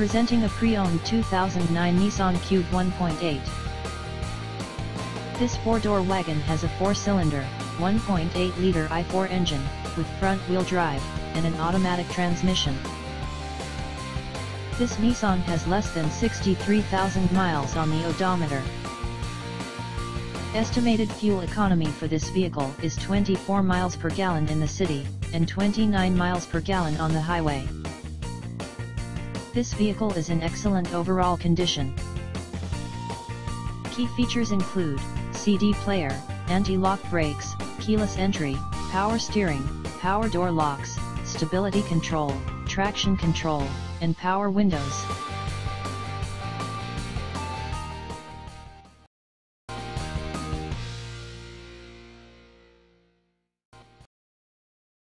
Presenting a pre-owned 2009 Nissan Cube 1.8. This four-door wagon has a four-cylinder, 1.8-liter i4 engine, with front-wheel drive, and an automatic transmission. This Nissan has less than 63,000 miles on the odometer. Estimated fuel economy for this vehicle is 24 miles per gallon in the city, and 29 miles per gallon on the highway. This vehicle is in excellent overall condition. Key features include, CD player, anti-lock brakes, keyless entry, power steering, power door locks, stability control, traction control, and power windows.